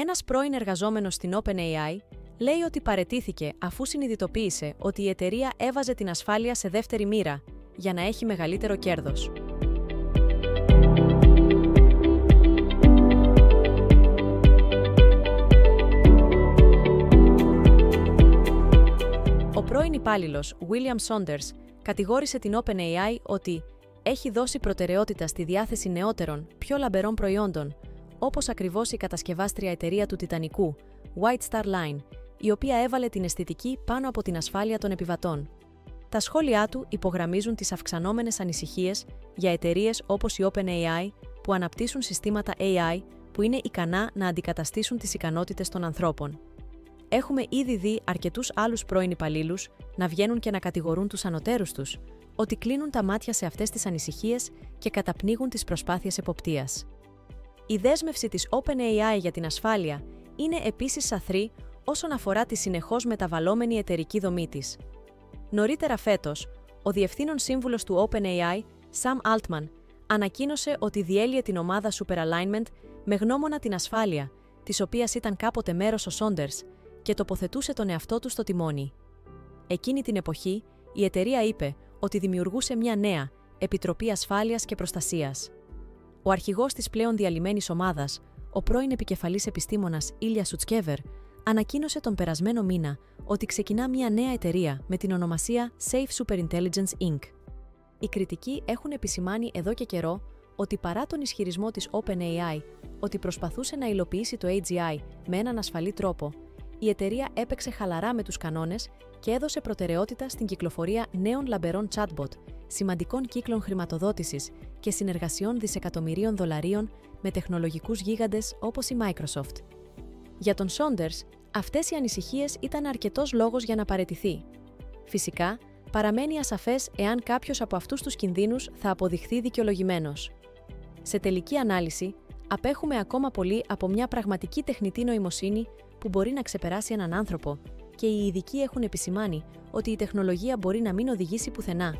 Ένας πρώην εργαζόμενος στην OpenAI λέει ότι παρετήθηκε αφού συνειδητοποίησε ότι η εταιρεία έβαζε την ασφάλεια σε δεύτερη μοίρα για να έχει μεγαλύτερο κέρδος. Ο πρώην υπάλληλος William Saunders κατηγόρησε την OpenAI ότι έχει δώσει προτεραιότητα στη διάθεση νεότερων, πιο λαμπερών προϊόντων, όπως ακριβώς η κατασκευάστρια εταιρεία του Τιτανικού, White Star Line, η οποία έβαλε την αισθητική πάνω από την ασφάλεια των επιβατών. Τα σχόλιά του υπογραμμίζουν τις αυξανόμενες ανησυχίες για εταιρείες όπως η OpenAI που αναπτύσσουν συστήματα AI που είναι ικανά να αντικαταστήσουν τις ικανότητες των ανθρώπων. Έχουμε ήδη δει αρκετούς άλλους πρώην υπαλλήλους να βγαίνουν και να κατηγορούν τους ανωτέρους τους ότι κλείνουν τα μάτια σε αυτές τις ανησυχίες και καταπνίγουν τις προσπάθειες εποπτείας. Η δέσμευση της OpenAI για την ασφάλεια είναι επίσης σαθρή όσον αφορά τη συνεχώς μεταβαλλόμενη εταιρική δομή της. Νωρίτερα φέτος, ο διευθύνων σύμβουλος του OpenAI, Sam Altman, ανακοίνωσε ότι διέλυε την ομάδα Super Alignment με γνώμονα την ασφάλεια, της οποίας ήταν κάποτε μέρος ο Saunders, και τοποθετούσε τον εαυτό του στο τιμόνι. Εκείνη την εποχή, η εταιρεία είπε ότι δημιουργούσε μια νέα Επιτροπή Ασφάλειας και Προστασίας. Ο αρχηγός της πλέον διαλυμένης ομάδας, ο πρώην επικεφαλής επιστήμονας Ήλια Σουτσκέβερ, ανακοίνωσε τον περασμένο μήνα ότι ξεκινά μια νέα εταιρεία με την ονομασία Safe Superintelligence Inc. Οι κριτικοί έχουν επισημάνει εδώ και καιρό ότι παρά τον ισχυρισμό της OpenAI ότι προσπαθούσε να υλοποιήσει το AGI με έναν ασφαλή τρόπο, η εταιρεία έπαιξε χαλαρά με τους κανόνες και έδωσε προτεραιότητα στην κυκλοφορία νέων λαμπερών chatbot, σημαντικών κύκλων χρηματοδότησης και συνεργασιών δισεκατομμυρίων δολαρίων με τεχνολογικούς γίγαντες όπως η Microsoft. Για τον Saunders, αυτές οι ανησυχίες ήταν αρκετός λόγος για να παρετηθεί. Φυσικά, παραμένει ασαφές εάν κάποιος από αυτούς τους κινδύνους θα αποδειχθεί δικαιολογημένος. Σε τελική ανάλυση, απέχουμε ακόμα πολύ από μια πραγματική τεχνητή νοημοσύνη που μπορεί να ξεπεράσει έναν άνθρωπο και οι ειδικοί έχουν επισημάνει ότι η τεχνολογία μπορεί να μην οδηγήσει πουθενά.